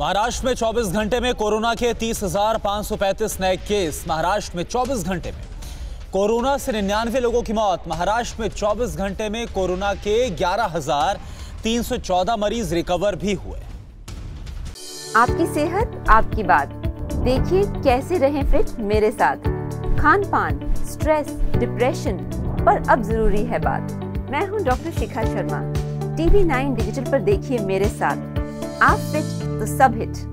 महाराष्ट्र में 24 घंटे में कोरोना के 30,535 नए केस। महाराष्ट्र में 24 घंटे में। कोरोना से निन्यानवे लोगों की मौत। महाराष्ट्र में 24 घंटे में कोरोना के 11,314 मरीज़ रिकवर भी हुए। आपकी सेहत आपकी बात। देखिए कैसे रहें फिट मेरे साथ। खान पान स्ट्रेस डिप्रेशन पर अब ज़रूरी है बात। मैं हूँ doctor Shikha Sharma. TV nine digital पर देखिए मेरे साथ। आप फिट the subhit.